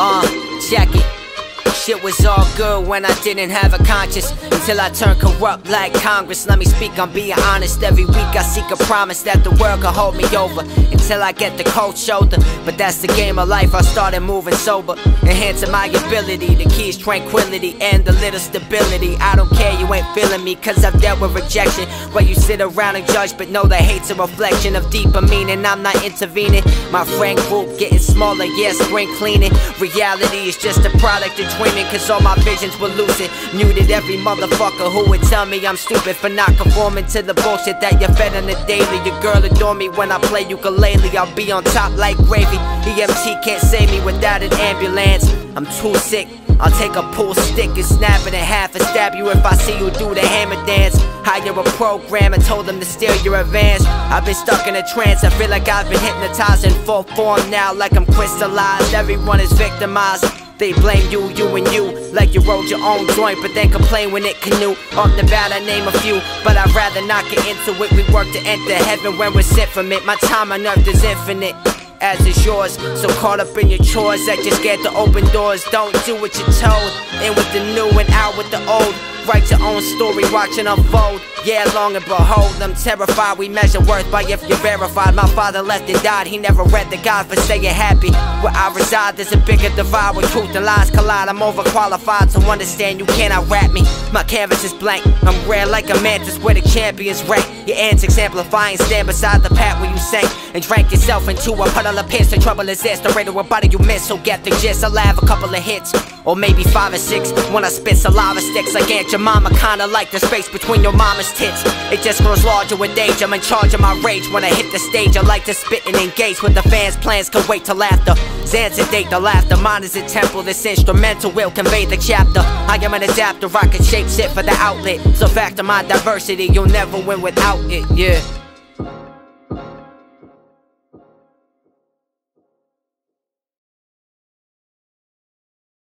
Uh, check it. Shit was all good when I didn't have a conscience. Until I turned corrupt like Congress. Let me speak, I'm being honest. Every week I seek a promise that the world can hold me over. Until I get the cold shoulder. But that's the game of life, I started moving sober. Enhancing my ability, the key is tranquility And a little stability. I don't care, you ain't feeling me Cause I've dealt with rejection. While you sit around and judge But know that hate's a reflection of deeper meaning. I'm not intervening. My friend group getting smaller, yeah, spring cleaning. Reality is just a product of Cause all my visions were lucid Muted every motherfucker who would tell me I'm stupid For not conforming to the bullshit that you fed on the daily Your girl adore me when I play ukulele I'll be on top like gravy EMT can't save me without an ambulance I'm too sick I'll take a pool stick and snap it in half and stab you if I see you do the hammer dance. Hire a program and told them to steal your advance. I've been stuck in a trance, I feel like I've been hypnotized in full form now, like I'm crystallized. Everyone is victimized. They blame you, you and you Like you rolled your own joint but then complain when it canoe Off the bat I name a few But I'd rather not get into it We work to enter heaven when we're sent from it My time on earth is infinite as is yours. So caught up in your chores that you're scared to open doors. Don't do what you're told. In with the new and out with the old. Write your own story, watching unfold. Yeah, long and behold, I'm terrified. We measure worth by if you're verified. My father left and died, he never read the God for staying happy. Where I reside, there's a bigger divide where truth and lies collide. I'm overqualified to understand you cannot rap me. My canvas is blank, I'm rare like a mantis where the champions rank. Your antics amplifying, stand beside the path where you sank and drank yourself into a puddle of piss. The trouble is the rate of rebuttal you miss. So get the gist, I'll have a couple of hits, or maybe five or six. When I spit saliva sticks like Aunt Jemima, kinda like the space between your mama's tits. It just grows larger with age. I'm in charge of my rage when I hit the stage. I like to spit and engage with the fans. Plans can wait till after. Xans date the laughter. Mine is a temple. This instrumental will convey the chapter. I am an adapter. I can shape shit for the outlet. So factor my diversity. You'll never win without it. Yeah.